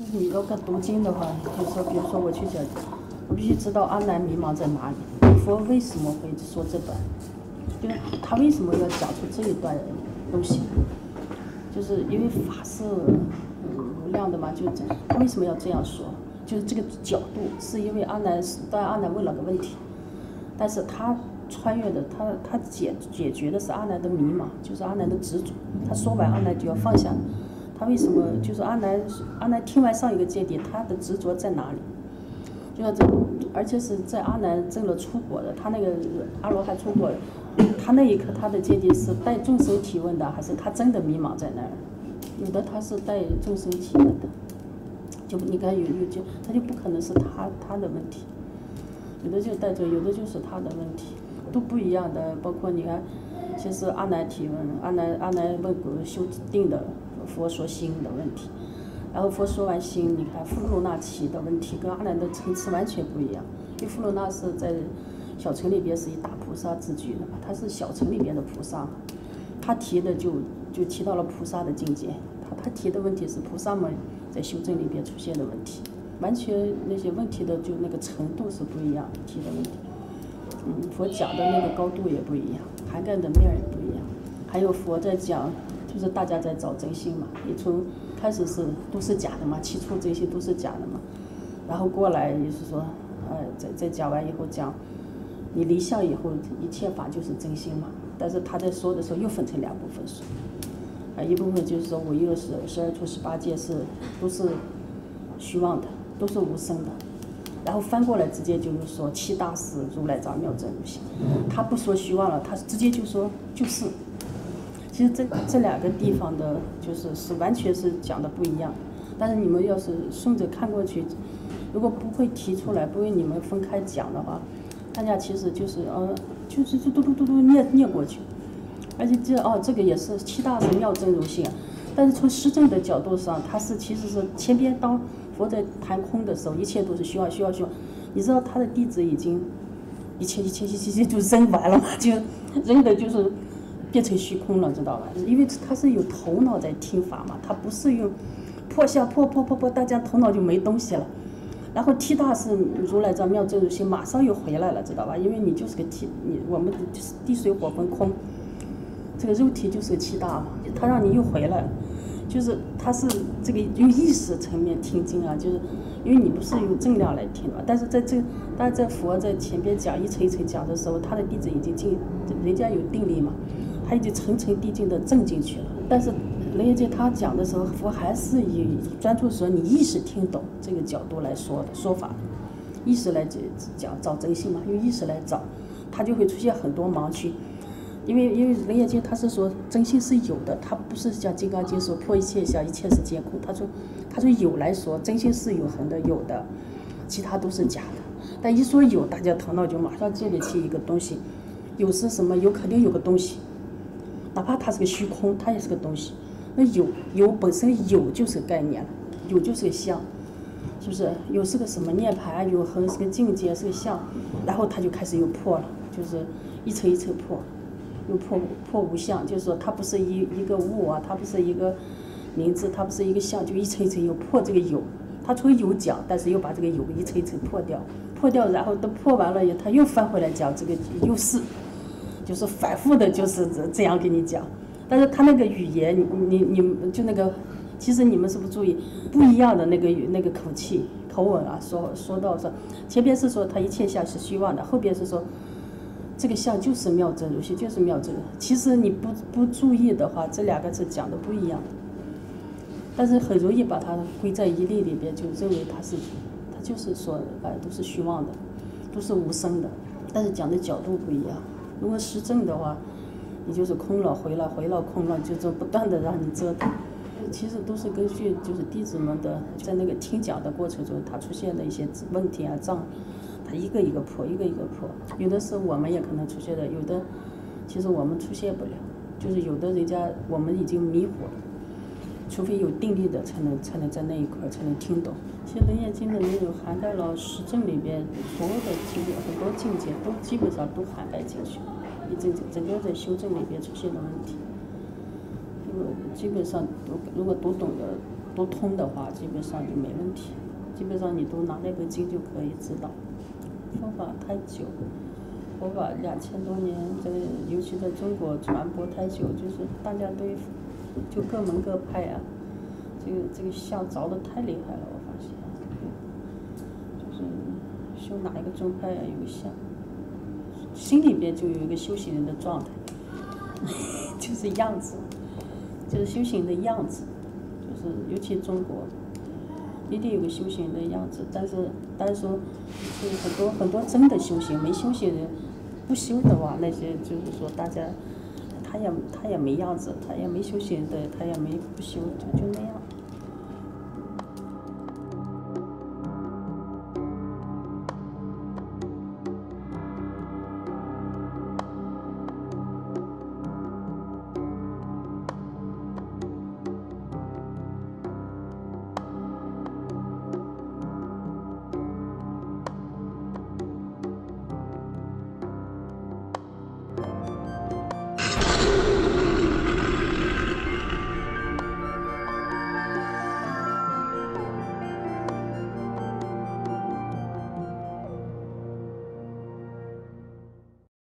你要看读经的话，就说，比如说我去讲，我必须知道阿难迷茫在哪里，佛为什么会说这段，就是他为什么要讲出这一段东西，就是因为法是无量的嘛，就这，他为什么要这样说？就是这个角度，是因为阿难，当然阿难问了个问题，但是他穿越的，他他解解决的是阿难的迷茫，就是阿难的执着，他说完阿难就要放下。他为什么就是阿南？阿南听完上一个见地，他的执着在哪里？就要这，而且是在阿南证了出国的，他那个阿罗汉出国，他那一刻他的见地是带众生提问的，还是他真的迷茫在那儿？有的他是带众生提问的，就你看有有就他就不可能是他他的问题，有的就带着，有的就是他的问题，都不一样的。包括你看，先是阿南提问，阿南阿南问过修定的。佛说心的问题，然后佛说完心，你看富罗那提的问题跟阿难的层次完全不一样。因为富罗那是在小城里边是以大菩萨自居的嘛，他是小城里边的菩萨，他提的就就提到了菩萨的境界。他他提的问题是菩萨们在修正里边出现的问题，完全那些问题的就那个程度是不一样提的问题。嗯，佛讲的那个高度也不一样，涵盖的面儿也不一样。还有佛在讲。就是大家在找真心嘛，你从开始是都是假的嘛，起初这些都是假的嘛，然后过来也是说，呃，在在讲完以后讲，你离相以后一切法就是真心嘛，但是他在说的时候又分成两部分说，啊，一部分就是说我又是十二处十八界是都是虚妄的，都是无声的，然后翻过来直接就是说七大士如来藏妙真如性，他不说虚妄了，他直接就说就是。其实这这两个地方的，就是是完全是讲的不一样。但是你们要是顺着看过去，如果不会提出来，不为你们分开讲的话，大家其实就是呃，就是就嘟嘟嘟嘟念念过去。而且这哦，这个也是七大神庙真如性。但是从实证的角度上，它是其实是前边当佛在谈空的时候，一切都是需要需要需要。你知道他的弟子已经一切一切一切就扔完了嘛？就扔的就是。变成虚空了，知道吧？因为他是有头脑在听法嘛，他不是用破相破破破破，大家头脑就没东西了。然后 T 大是如来藏妙真如心，马上又回来了，知道吧？因为你就是个 T，你我们就是地水火风空，这个肉体就是个 T 大嘛，他让你又回来，就是他是这个用意识层面听经啊，就是因为你不是用正量来听嘛，但是在这，但在佛在前边讲一层一层讲的时候，他的弟子已经进，人家有定力嘛。他已经层层递进的震进去了，但是楞严经他讲的时候，佛还是以专注说你意识听懂这个角度来说的说法，意识来讲找真心嘛，用意识来找，他就会出现很多盲区，因为因为楞严经他是说真心是有的，他不是像金刚经说破一切相一切是皆空，他说他说有来说真心是永恒的有的，其他都是假的，但一说有，大家头脑就马上建立起一个东西，有是什么？有肯定有个东西。哪怕它是个虚空，它也是个东西。那有有本身有就是概念了，有就是个相，是不是？有是个什么涅盘，永恒是个境界，是个相，然后它就开始又破了，就是一层一层破，又破破无相，就是说它不是一一个物啊，它不是一个名字，它不是一个相，就一层一层又破这个有。它从有讲，但是又把这个有一层一层破掉，破掉，然后都破完了以后，它又翻回来讲这个又是。就是反复的，就是这这样跟你讲，但是他那个语言，你你你就那个，其实你们是不注意不一样的那个语那个口气口吻啊，说说到说前边是说他一切相是虚妄的，后边是说这个相就是妙真如性，就是妙真。其实你不不注意的话，这两个字讲的不一样，但是很容易把它归在一类里边，就认为它是它就是说哎都是虚妄的，都是无声的，但是讲的角度不一样。如果失正的话，你就是空了，回了，回了，空了，就是不断的让你折腾。其实都是根据就是弟子们的在那个听讲的过程中，他出现的一些问题啊障，他一个一个破，一个一个破。有的时候我们也可能出现的，有的其实我们出现不了，就是有的人家我们已经迷糊了。除非有定力的，才能才能在那一块才能听懂。其实《楞严经》的内容涵盖了实证里边所有的经典，很多境界都基本上都涵盖进去。你整整个在修正里边出现的问题，如果基本上读如果读懂的都通的话，基本上就没问题。基本上你都拿那本经就可以知道。佛法太久，佛法两千多年，这个尤其在中国传播太久，就是大家对就各门各派啊，这个这个相着的太厉害了，我发现。就是修哪一个宗派啊，有个相，心里边就有一个修行人的状态，就是样子，就是修行的样子。就是尤其中国，一定有个修行人的样子，但是但是说，是很多很多真的修行没修行人，不修的话，那些就是说大家，他也他也没样子，他也没休息的，他也没不休，就就那样。